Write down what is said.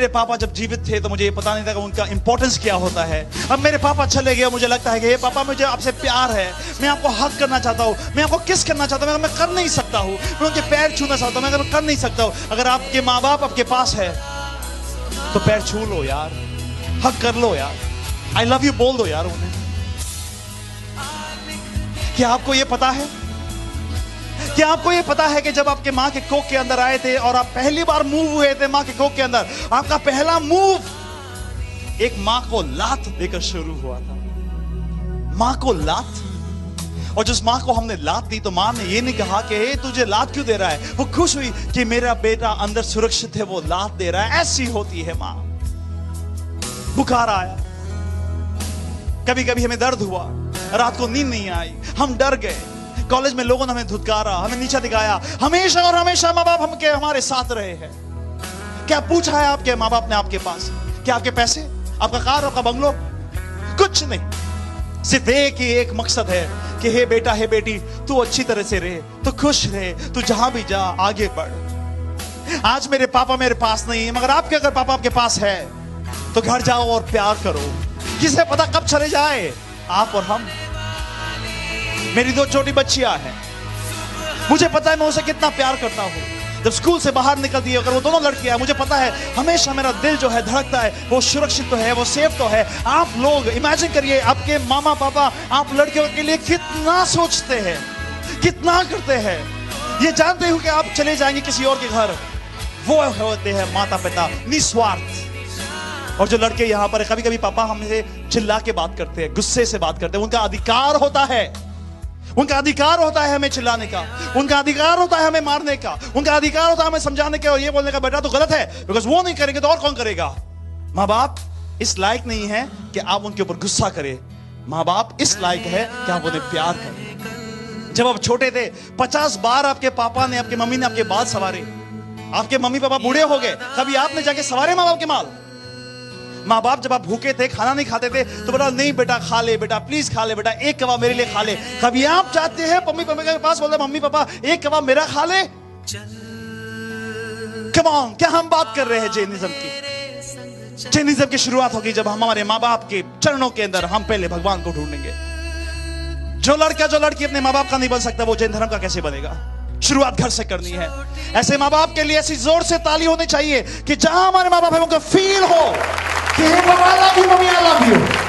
मेरे पापा जब जीवित थे तो मुझे ये पता नहीं था कि उनका इंपॉर्टेंस क्या होता है। अब मेरे पापा चले गए, मुझे लगता है कि, हे पापा, मुझे आपसे प्यार है। मैं आपको हक करना चाहता हूँ। मैं आपको किस करना चाहता हूँ मैं कर नहीं सकता हूँ। मैं उनके पैर छूना चाहता हूँ मैं कर नहीं सकता हूँ। अगर आपके माँ बाप आपके पास है तो पैर छू लो यार। हक कर लो यार। आई लव यू बोल दो यार उन्हें। क्या आपको ये पता है? क्या आपको ये पता है कि जब आपके माँ के कोक के अंदर आए थे और आप पहली बार मूव हुए थे माँ के कोक के अंदर, आपका पहला मूव एक माँ को लात देकर शुरू हुआ था। माँ को लात। और जिस माँ को हमने लात दी तो माँ ने ये नहीं कहा कि हे तुझे लात क्यों दे रहा है? वो खुश हुई कि मेरा बेटा अंदर सुरक्षित है, वो लात दे रहा है। ऐसी होती है माँ। बुखार आया। कभी कभी हमें दर्द हुआ। रात को नींद नहीं आई। हम डर गए। कॉलेज में लोगों ने हमें धुतकारा, हमें नीचा दिखाया। हमेशा और हमेशा माँ बाप हमके, हमारे साथ रहे हैं। क्या पूछा है आपके माँ बाप ने आपके पास? क्या आपके पैसे? आपका कार, आपका बंगलो? कुछ नहीं। सिर्फ़ एक ही एक मकसद है कि, हे बेटा, हे बेटी, तू अच्छी तरह से रहे, तू खुश रहे, तू जहाँ भी जा, आगे बढ़। आज मेरे पापा मेरे पास नहीं है, मगर आपके अगर पापा आपके पास है तो घर जाओ और प्यार करो। किसे पता कब चले जाए? आप और हम। मेरी दो छोटी बच्चियाँ हैं। मुझे पता है मैं उसे कितना प्यार करता हूँ। जब स्कूल से बाहर निकलती है, अगर वो दोनों लड़कियाँ मुझे पता है हमेशा मेरा दिल जो है धड़कता है, वो सुरक्षित तो है, वो सेफ़ तो है। आप लोग इमेजिन करिए, आपके मामा, पापा, आप लड़कियों के लिए कितना सोचते हैं, कितना करते हैं। ये जानते हो कि आप चले जाएँगे किसी और के घर। वो होते हैं माता पिता निस्वार्थ। और जो लड़के यहाँ पर कभी कभी पापा हमसे चिल्ला के बात करते हैं, गुस्से से बात करते हैं, उनका अधिकार होता है। उनका अधिकार होता है हमें चिल्लाने का, उनका अधिकार होता है हमें मारने का, उनका अधिकार होता है हमें समझाने का और ये बोलने का बेटा तो गलत है बिकॉज़ वो नहीं करेंगे तो और कौन करेगा? माँ बाप इस लायक नहीं है कि आप उनके ऊपर गुस्सा करें। माँ बाप इस लायक है कि आप उन्हें प्यार करें। जब आप छोटे थे, पचास बार आपके पापा ने, आपके मम्मी ने आपके बाल सवारे। आपके मम्मी पापा बूढ़े हो गए कभी आपने जाके सवारे माँ बाप के माल माँ बाप जब आप भूखे थे, खाना नहीं खाते थे तो बोला, नहीं बेटा, खा ले बेटा प्लीज़ खा ले बेटा, एक कबाब मेरे लिए खा ले। कभी आप चाहते हैं, मम्मी पापा के पास बोलते मम्मी, पापा, एक कबाब मेरा खा ले। कमान क्या हम बात कर रहे हैं जैनिज्म की? जैनिज्म की शुरुआत होगी जब हम हमारे माँ बाप के चरणों के अंदर हम पहले भगवान को ढूंढेंगे। जो लड़का, जो लड़की अपने माँ बाप का नहीं बन सकता, वो जैन धर्म का कैसे बनेगा? शुरुआत घर से करनी है। ऐसे माँ बाप के लिए ऐसी ज़ोर से ताली होनी चाहिए कि जहाँ हमारे माँ बाप है उनको फील हो। to him, but I love you, mommy, I love you.